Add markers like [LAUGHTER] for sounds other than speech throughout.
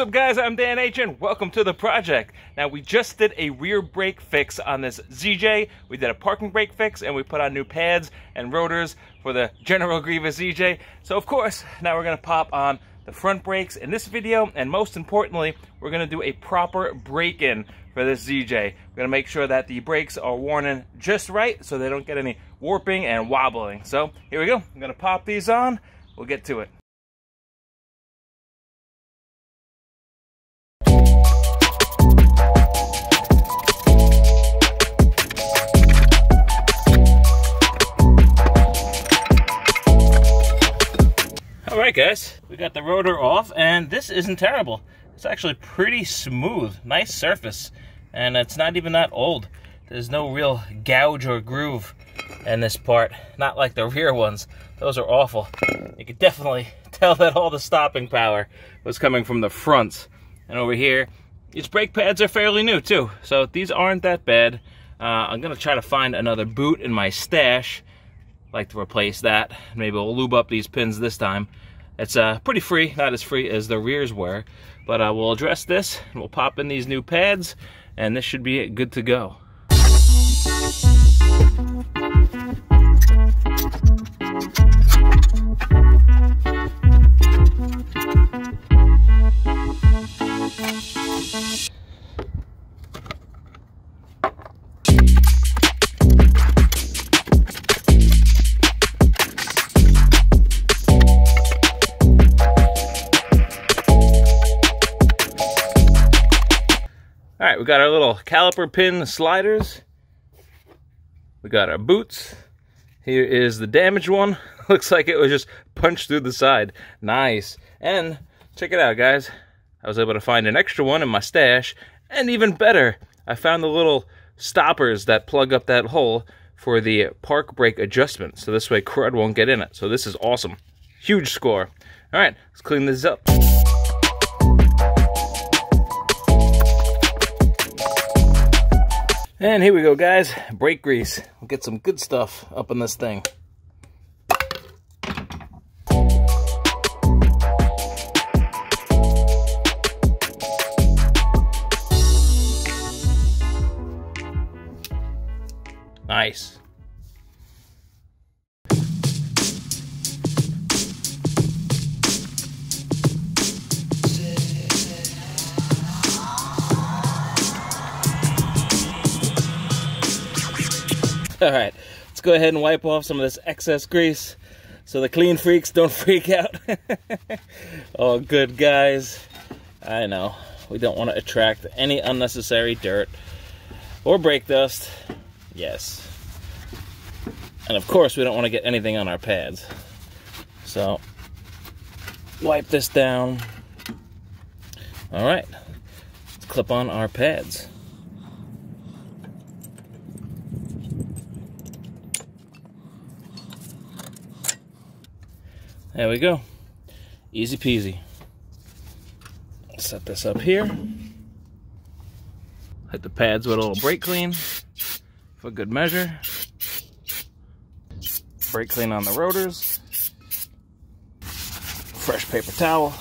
What's up guys, I'm Dan H and welcome to the project. Now we just did a rear brake fix on this ZJ. We did a parking brake fix and we put on new pads and rotors for the General Grievous ZJ. So of course, now we're gonna pop on the front brakes in this video and most importantly, we're gonna do a proper break-in for this ZJ. We're gonna make sure that the brakes are worn in just right so they don't get any warping and wobbling. So here we go, I'm gonna pop these on, we'll get to it. All right, guys, we got the rotor off, and this isn't terrible. It's actually pretty smooth, nice surface, and it's not even that old. There's no real gouge or groove in this part, not like the rear ones. Those are awful. You could definitely [LAUGHS] tell that all the stopping power was coming from the fronts. And over here, these brake pads are fairly new too, so these aren't that bad. Uh, I'm gonna try to find another boot in my stash like to replace that. Maybe we'll lube up these pins this time. It's uh, pretty free, not as free as the rears were, but uh, we'll address this, we'll pop in these new pads, and this should be good to go. We got our little caliper pin sliders. We got our boots. Here is the damaged one. [LAUGHS] Looks like it was just punched through the side. Nice. And check it out, guys. I was able to find an extra one in my stash. And even better, I found the little stoppers that plug up that hole for the park brake adjustment. So this way crud won't get in it. So this is awesome. Huge score. All right, let's clean this up. And here we go, guys. Brake grease. We'll get some good stuff up in this thing. Nice. [LAUGHS] All right, let's go ahead and wipe off some of this excess grease so the clean freaks don't [LAUGHS] freak out. [LAUGHS] oh, good guys. I know, we don't want to attract any unnecessary dirt or brake dust. Yes. And of course, we don't want to get anything on our pads. So, wipe this down. All right, let's clip on our pads. There we go. Easy peasy. Set this up here. Hit the pads with a little brake clean for good measure. Brake clean on the rotors. Fresh paper towel.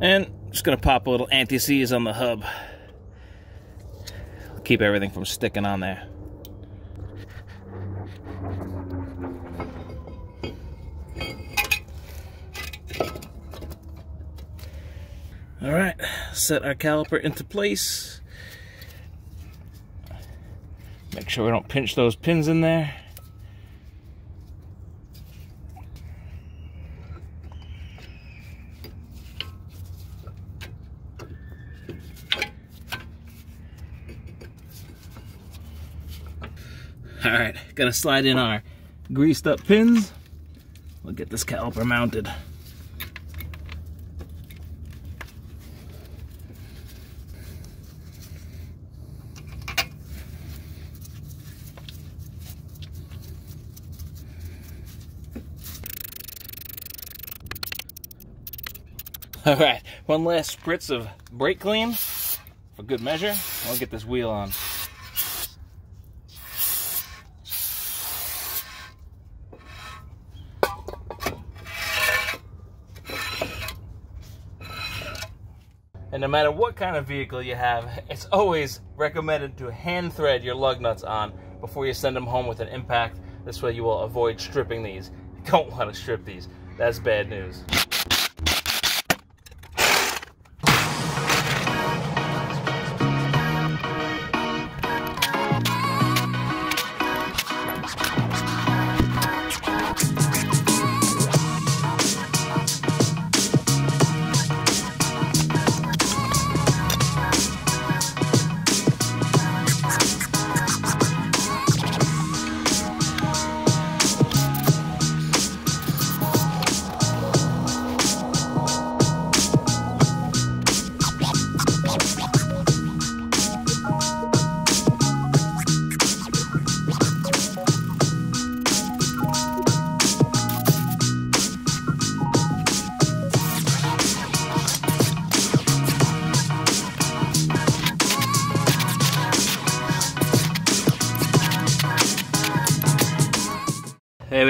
And just gonna pop a little anti-seize on the hub keep everything from sticking on there. All right, set our caliper into place. Make sure we don't pinch those pins in there. All right, gonna slide in our greased up pins. We'll get this caliper mounted. All right, one last spritz of brake clean for good measure. I'll get this wheel on. And no matter what kind of vehicle you have, it's always recommended to hand thread your lug nuts on before you send them home with an impact. This way you will avoid stripping these. You don't want to strip these. That's bad news.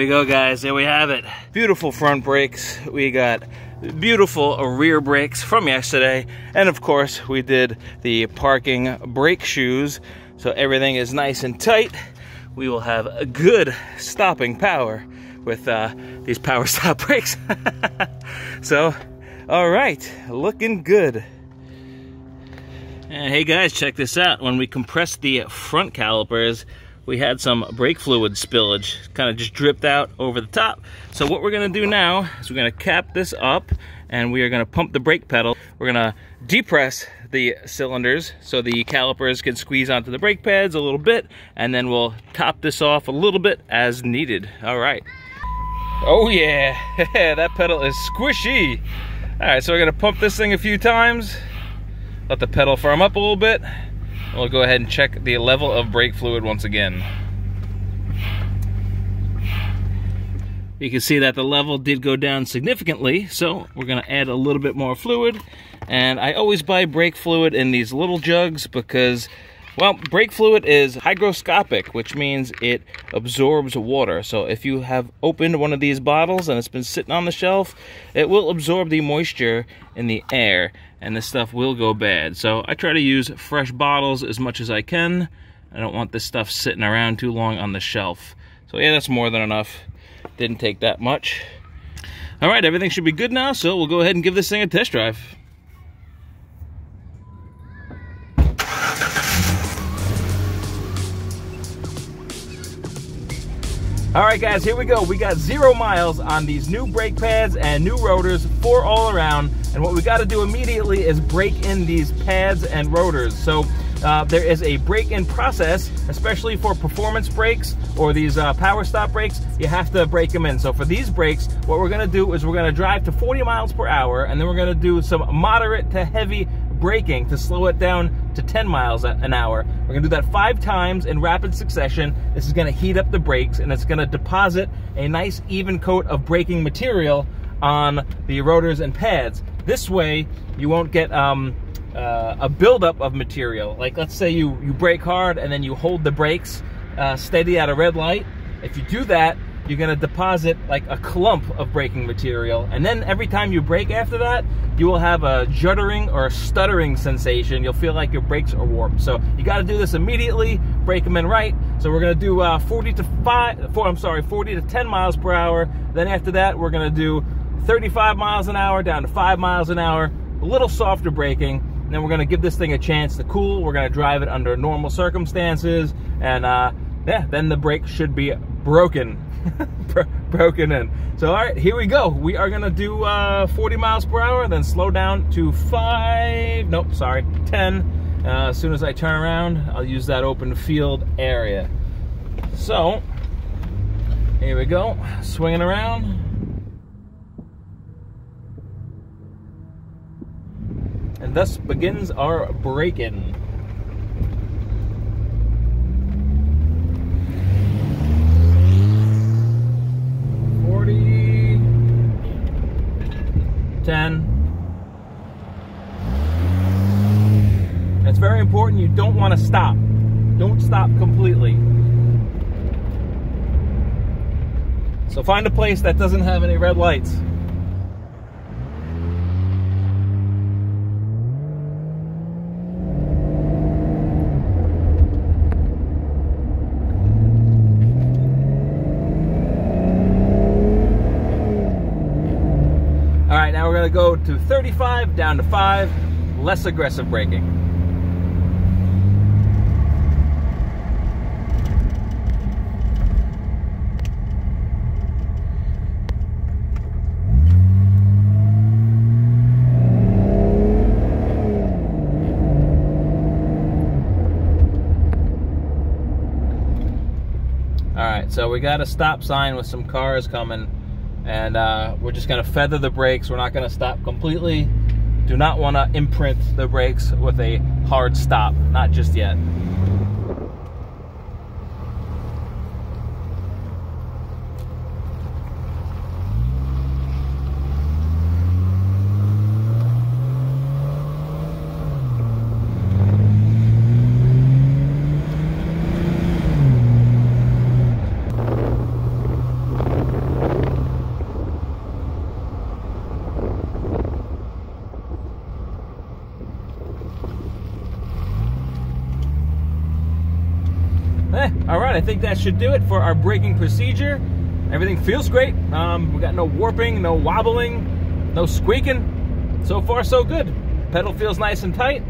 We go, guys. There we have it. Beautiful front brakes. We got beautiful rear brakes from yesterday. And of course, we did the parking brake shoes. So everything is nice and tight. We will have a good stopping power with uh, these power [LAUGHS] stop brakes. [LAUGHS] so, all right, looking good. And hey guys, check this out. When we compress the front calipers, we had some brake fluid spillage kind of just dripped out over the top. So what we're to do now is we're to cap this up and we are to pump the brake pedal. We're to depress the cylinders so the calipers can squeeze onto the brake pads a little bit and then we'll top this off a little bit as needed. All right. Oh yeah. [LAUGHS] That pedal is squishy. All right so we're to pump this thing a few times. Let the pedal firm up a little bit We'll go ahead and check the level of brake fluid once again. You can see that the level did go down significantly, so we're gonna add a little bit more fluid. And I always buy brake fluid in these little jugs because well, brake fluid is hygroscopic, which means it absorbs water. So if you have opened one of these bottles and it's been sitting on the shelf, it will absorb the moisture in the air and this stuff will go bad. So I try to use fresh bottles as much as I can. I don't want this stuff sitting around too long on the shelf. So yeah, that's more than enough. Didn't take that much. All right, everything should be good now, so we'll go ahead and give this thing a test drive. All right, guys, here we go. We got zero miles on these new brake pads and new rotors, four all around. And what we got to do immediately is break in these pads and rotors. So uh, there is a break-in process, especially for performance brakes or these uh, power stop brakes, you have to break them in. So for these brakes, what we're gonna do is we're gonna drive to 40 miles per hour and then we're gonna do some moderate to heavy braking to slow it down to 10 miles an hour. We're gonna do that five times in rapid succession. This is gonna heat up the brakes and it's gonna deposit a nice even coat of braking material on the rotors and pads. This way, you won't get um, uh, a buildup of material. Like let's say you, you brake hard and then you hold the brakes uh, steady at a red light. If you do that, you're gonna deposit like a clump of braking material. And then every time you brake after that, you will have a juddering or a stuttering sensation. You'll feel like your brakes are warped. So you gotta do this immediately, break them in right. So we're gonna do uh, 40 to five, four, I'm sorry, 40 to 10 miles per hour. Then after that, we're gonna do 35 miles an hour down to five miles an hour, a little softer braking. And then we're gonna give this thing a chance to cool. We're gonna drive it under normal circumstances. And uh, yeah, then the brake should be broken. [LAUGHS] broken in. So, all right, here we go. We are gonna do uh, 40 miles per hour, then slow down to five, nope, sorry, 10. Uh, as soon as I turn around, I'll use that open field area. So, here we go, swinging around. And thus begins our break-in. 10. It's very important you don't want to stop. Don't stop completely. So find a place that doesn't have any red lights. Gonna go to 35 down to five, less aggressive braking. All right, so we got a stop sign with some cars coming and uh, we're just gonna feather the brakes. We're not gonna stop completely. Do not wanna imprint the brakes with a hard stop, not just yet. Eh, all right, I think that should do it for our braking procedure. Everything feels great. Um, we got no warping, no wobbling, no squeaking. So far, so good. Pedal feels nice and tight.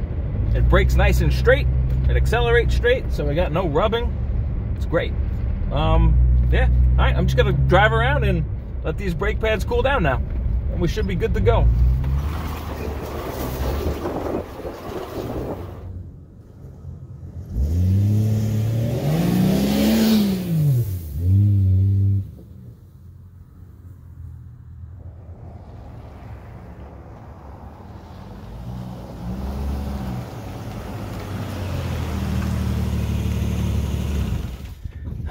It brakes nice and straight. It accelerates straight, so we got no rubbing. It's great. Um, yeah, all right, I'm just gonna drive around and let these brake pads cool down now. And we should be good to go.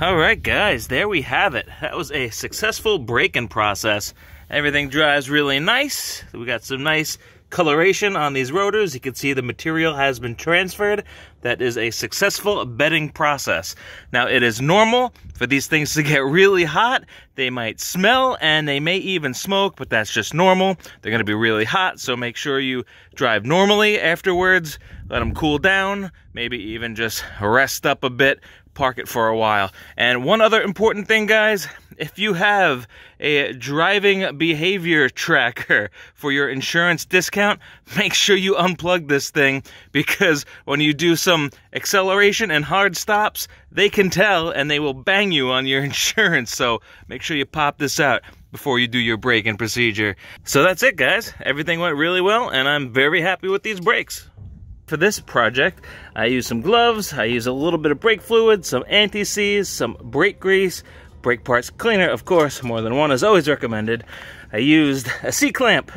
All right, guys, there we have it. That was a successful braking process. Everything drives really nice. We got some nice coloration on these rotors. You can see the material has been transferred. That is a successful bedding process. Now, it is normal for these things to get really hot. They might smell and they may even smoke, but that's just normal. They're going to be really hot, so make sure you drive normally afterwards. Let them cool down. Maybe even just rest up a bit park it for a while. And one other important thing, guys, if you have a driving behavior tracker [LAUGHS] for your insurance discount, make sure you unplug this thing because when you do some acceleration and hard stops, they can tell and they will bang you on your [LAUGHS] insurance. So make sure you pop this out before you do your braking procedure. So that's it, guys. Everything went really well, and I'm very happy with these brakes. For this project, I use some gloves, I use a little bit of brake fluid, some anti-seize, some brake grease, brake parts cleaner, of course, more than one is always recommended. I used a C-clamp,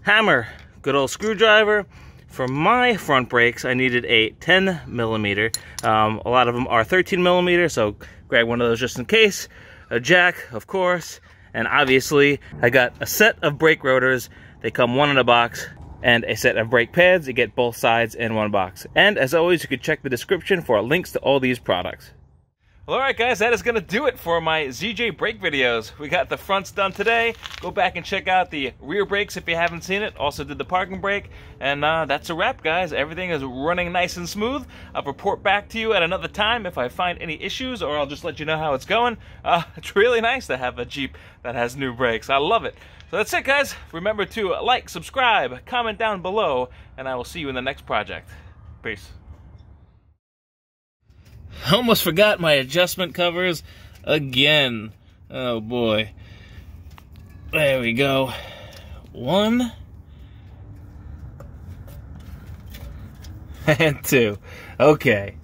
hammer, good old screwdriver. For my front brakes, I needed a 10 millimeter. Um, a lot of them are 13 millimeter, so grab one of those just in case. A jack, of course, and obviously I got a set of brake rotors. They come one in a box and a set of brake pads. You get both sides in one box. And as always, you can check the description for links to all these products. Well, alright guys, that is going to do it for my ZJ brake videos. We got the fronts done today. Go back and check out the rear brakes if you haven't seen it. Also did the parking brake. And uh, that's a wrap, guys. Everything is running nice and smooth. I'll report back to you at another time if I find any issues, or I'll just let you know how it's going. Uh, [LAUGHS] it's really nice to have a Jeep that has new brakes. I love it. So that's it, guys. Remember to like, subscribe, comment down below, and I will see you in the next project. Peace. [LAUGHS] Almost forgot my adjustment covers again. Oh boy. There we go. One. [LAUGHS] And two. Okay.